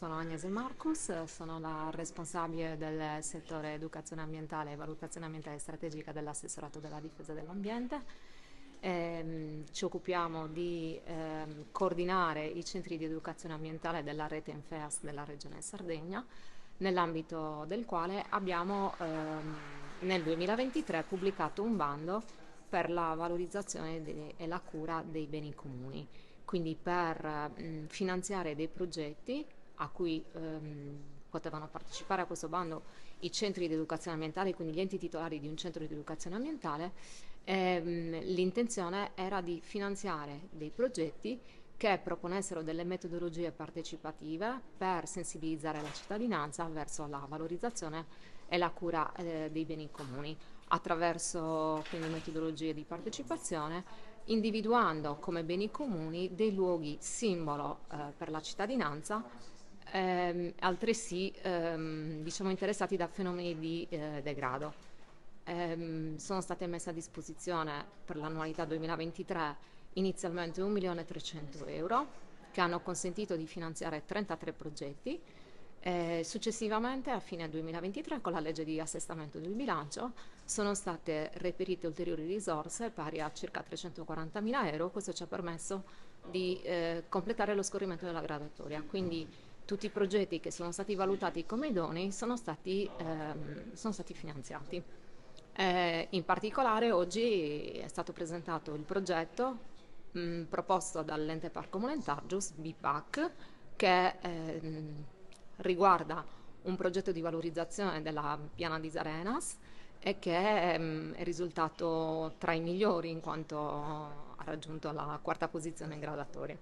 Sono Agnese Marcus, sono la responsabile del settore educazione ambientale e valutazione ambientale strategica dell'assessorato della difesa dell'ambiente. Eh, ci occupiamo di eh, coordinare i centri di educazione ambientale della rete Enfeas della regione Sardegna, nell'ambito del quale abbiamo ehm, nel 2023 pubblicato un bando per la valorizzazione e la cura dei beni comuni, quindi per finanziare dei progetti a cui ehm, potevano partecipare a questo bando i centri di educazione ambientale, quindi gli enti titolari di un centro di educazione ambientale, ehm, l'intenzione era di finanziare dei progetti che proponessero delle metodologie partecipative per sensibilizzare la cittadinanza verso la valorizzazione e la cura eh, dei beni comuni attraverso quindi metodologie di partecipazione individuando come beni comuni dei luoghi simbolo eh, per la cittadinanza ehm, altresì ehm, diciamo, interessati da fenomeni di eh, degrado. Ehm, sono state messe a disposizione per l'annualità 2023 inizialmente 1.300.000 euro che hanno consentito di finanziare 33 progetti. Eh, successivamente, a fine 2023, con la legge di assestamento del bilancio, sono state reperite ulteriori risorse pari a circa 340.000 euro. Questo ci ha permesso di eh, completare lo scorrimento della gradatoria. Quindi tutti i progetti che sono stati valutati come idonei sono stati, ehm, sono stati finanziati. Eh, in particolare oggi è stato presentato il progetto mh, mm, proposto dall'ente Parco Molentargius, BIPAC, che ehm, riguarda un progetto di valorizzazione della piana di Sarenas e che ehm, è risultato tra i migliori in quanto ha raggiunto la quarta posizione in gradatoria.